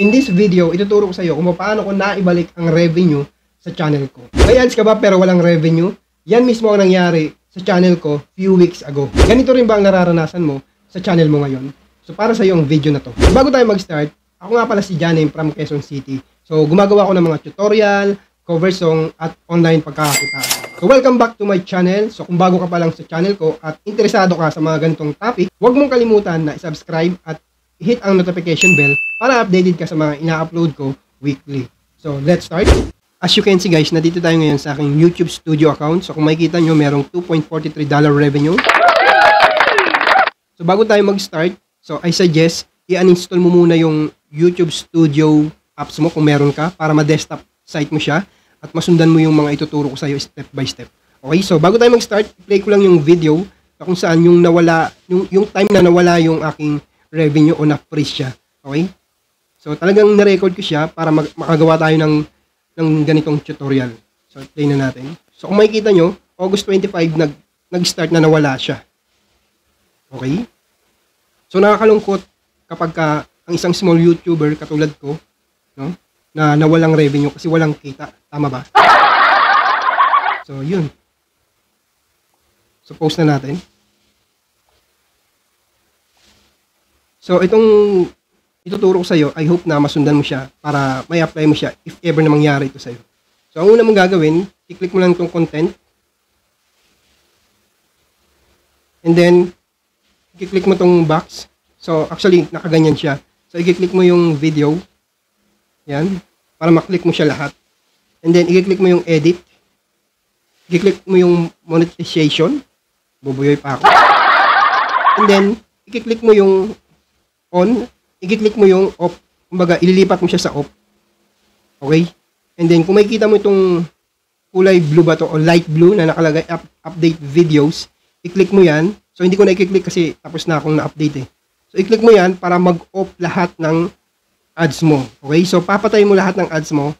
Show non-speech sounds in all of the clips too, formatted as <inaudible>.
In this video, ituturo ko sa iyo kung paano ko naibalik ang revenue sa channel ko. May ads ka ba pero walang revenue? Yan mismo ang nangyari sa channel ko few weeks ago. Ganito rin ba ang nararanasan mo sa channel mo ngayon? So para sa iyo ang video na to. Bago tayo mag-start, ako nga pala si Janem from Quezon City. So gumagawa ko ng mga tutorial, cover song at online pagkakakita. So welcome back to my channel. So kung bago ka pa lang sa channel ko at interesado ka sa mga ganitong topic, huwag mong kalimutan na i-subscribe at hit ang notification bell para updated ka sa mga ina-upload ko weekly. So, let's start. As you can see guys, nandito tayo ngayon sa aking YouTube Studio account. So, kung makikita nyo, merong $2.43 revenue. So, bago tayo mag-start, so I suggest i-uninstall mo muna yung YouTube Studio apps mo kung meron ka para ma-desktop site mo siya at masundan mo yung mga ituturo ko sa iyo step by step. Okay, so bago tayo mag-start, play ko lang yung video na kung saan yung nawala, yung, yung time na nawala yung aking revenue o na-freeze siya. Okay? So, talagang na-record ko siya para mag- makagawa tayo ng, ng ganitong tutorial. So, play na natin. So, kung makikita nyo, August 25, nag, nag-start na nawala siya. Okay? So, nakakalungkot kapag ka, ang isang small YouTuber katulad ko, no, na nawalang revenue kasi walang kita. Tama ba? <laughs> So, yun. So, post na natin. So, itong ituturo ko sa iyo, I hope na masundan mo siya para may apply mo siya if ever na mangyari ito sa iyo. So, ang una mong gagawin, i-click mo lang itong content. And then, i-click mo itong box. So, actually, nakaganyan siya. So, i-click mo yung video. Yan. Para maklik mo siya lahat. And then, i-click mo yung edit. I-click mo yung monetization. Bubuyoy pa ako. And then, i-click mo yung on, i-click mo yung off. Kumbaga, ililipat mo siya sa off. Okay? And then, kung makikita mo itong kulay blue ba to o light blue na nakalagay up, update videos, i-click mo yan. So, hindi ko na i-click kasi tapos na akong na-update eh. So, i-click mo yan para mag-off lahat ng ads mo. Okay? So, papatay mo lahat ng ads mo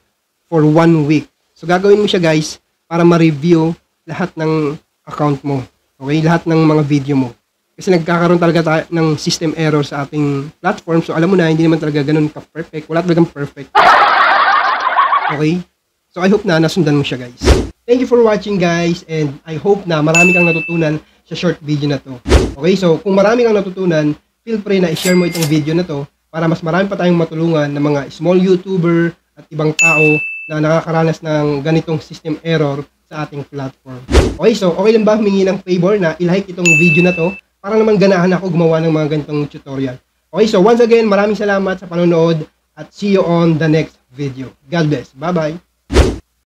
for one week. So, gagawin mo siya guys para ma-review lahat ng account mo. Okay? Lahat ng mga video mo. Kasi nagkakaroon talaga tayo ng system error sa ating platform. So, alam mo na, hindi naman talaga ganun ka-perfect. Wala talagang perfect. Okay? So, I hope na nasundan mo siya, guys. Thank you for watching, guys. And I hope na marami kang natutunan sa short video na to. Okay? So, kung marami kang natutunan, feel free na i-share mo itong video na to para mas marami pa tayong matulungan ng mga small YouTuber at ibang tao na nakakaranas ng ganitong system error sa ating platform. Okay, so okay lang ba humingi ng favor na i-like itong video na to para naman ganahan ako gumawa ng mga ganitong tutorial. Okay, so once again, maraming salamat sa panonood at see you on the next video. God bless. Bye-bye.